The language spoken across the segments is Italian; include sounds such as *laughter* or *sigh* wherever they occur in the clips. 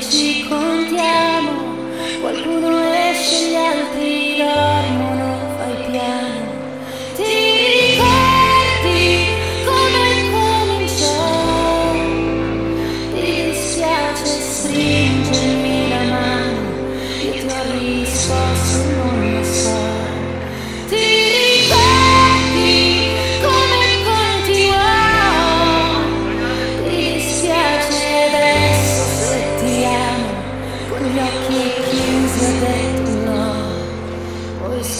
ci contiamo, qualcuno esce gli altri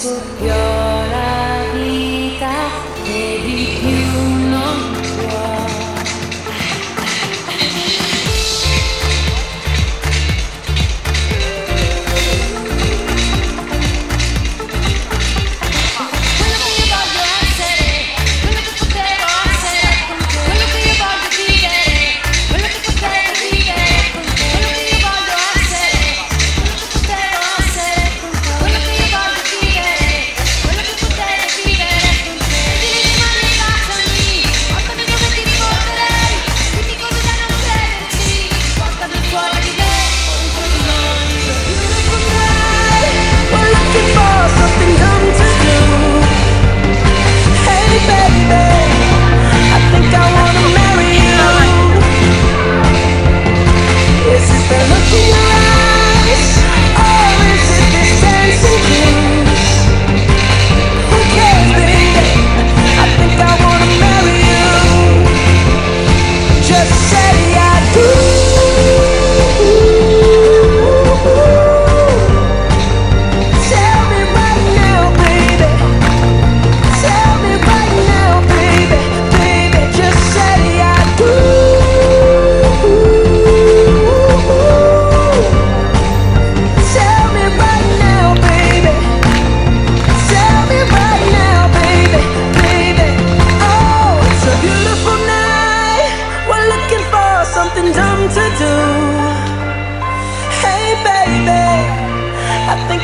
Yeah.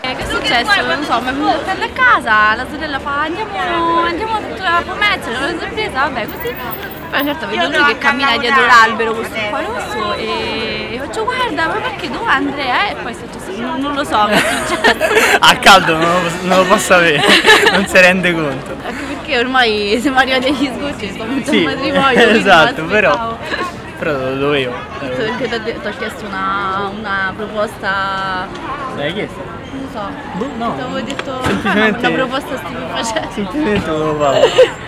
Eh, Che è successo? Non so, mi è venuto a a casa, la sorella fa andiamo, andiamo tutto a pomezzo, c'è una sorpresa, vabbè così. Poi certo vedo lui che cammina dietro l'albero questo qua rosso e e faccio guarda, ma perché dove Andrea? E poi è successo, non, non lo so che è successo. *laughs* A caldo non lo, non lo posso avere, *laughs* non si rende conto. Anche perché ormai siamo arrivati agli sgocci, sto Sì, un matrimonio. *laughs* esatto, mi però, però lo dovevo. Perché ti ho chiesto una, una proposta, L'hai chiesto? non so, Boh, no. ti avevo detto Semplicemente- una proposta stiamo facendo. Semplicemente lo favo. *laughs*